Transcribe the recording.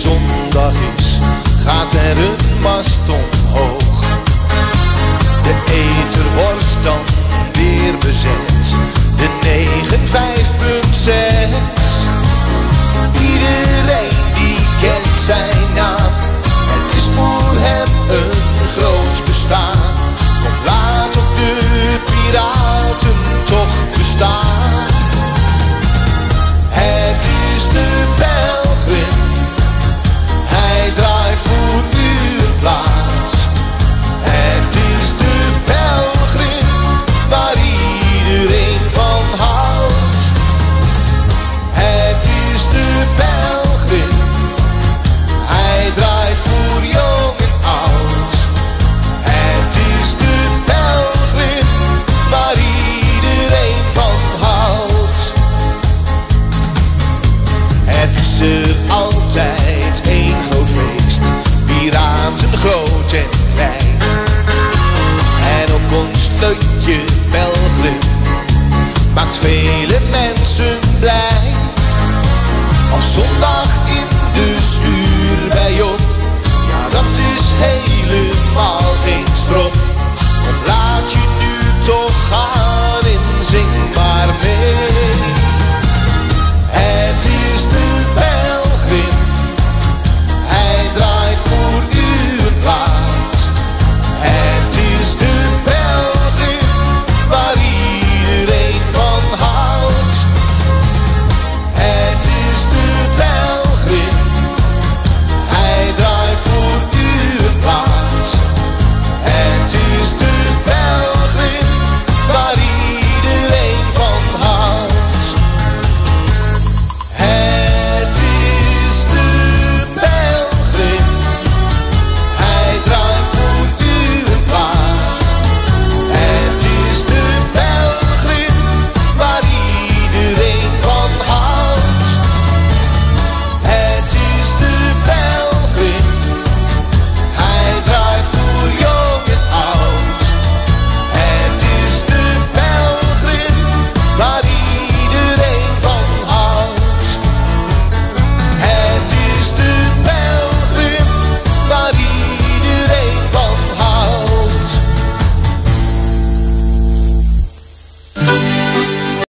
zondag is, gaat er een mast is altijd een groot feest. Piraten groot en klein. En ook ons leukje Belgrim maakt vele mensen blij. Op zondag